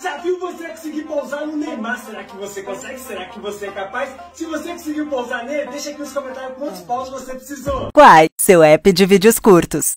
Já viu você conseguir pousar no Neymar? Será que você consegue? Será que você é capaz? Se você conseguiu pousar nele, deixa aqui nos comentários quantos paus você precisou. Quai, seu app de vídeos curtos.